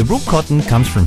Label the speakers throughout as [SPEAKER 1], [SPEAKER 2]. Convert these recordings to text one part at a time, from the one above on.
[SPEAKER 1] The raw cotton comes from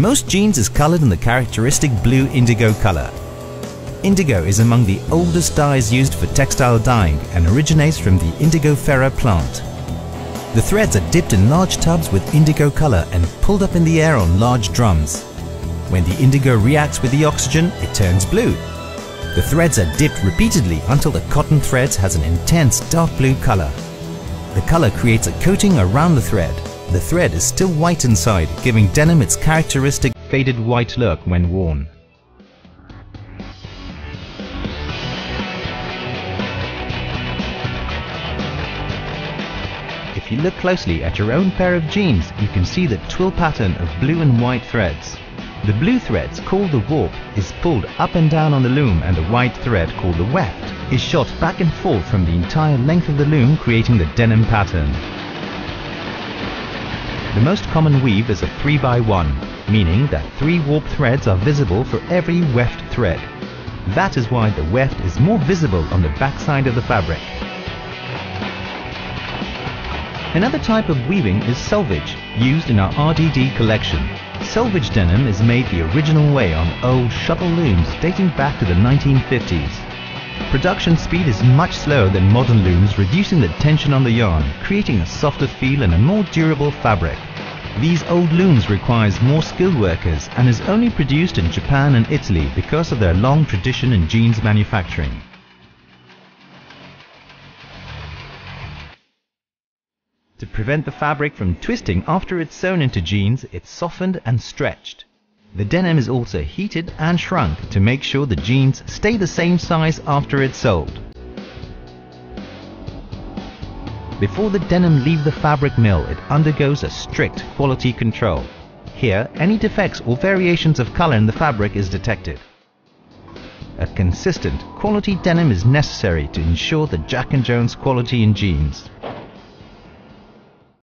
[SPEAKER 1] Most jeans is colored in the characteristic blue indigo color. Indigo is among the oldest dyes used for textile dyeing and originates from the Indigofera plant. The threads are dipped in large tubs with indigo color and pulled up in the air on large drums. When the indigo reacts with the oxygen, it turns blue. The threads are dipped repeatedly until the cotton threads has an intense dark blue color. The color creates a coating around the thread. The thread is still white inside, giving denim its characteristic faded white look when worn. If you look closely at your own pair of jeans, you can see the twill pattern of blue and white threads. The blue threads, called the warp, is pulled up and down on the loom and the white thread, called the weft, is shot back and forth from the entire length of the loom creating the denim pattern. The most common weave is a 3x1, meaning that three warp threads are visible for every weft thread. That is why the weft is more visible on the backside of the fabric. Another type of weaving is selvage, used in our RDD collection. Selvage denim is made the original way on old shuttle looms dating back to the 1950s. Production speed is much slower than modern looms, reducing the tension on the yarn, creating a softer feel and a more durable fabric. These old looms requires more skilled workers and is only produced in Japan and Italy because of their long tradition in jeans manufacturing. To prevent the fabric from twisting after it's sewn into jeans, it's softened and stretched. The denim is also heated and shrunk to make sure the jeans stay the same size after it's sold. Before the denim leave the fabric mill, it undergoes a strict quality control. Here, any defects or variations of color in the fabric is detected. A consistent, quality denim is necessary to ensure the Jack & Jones quality in jeans.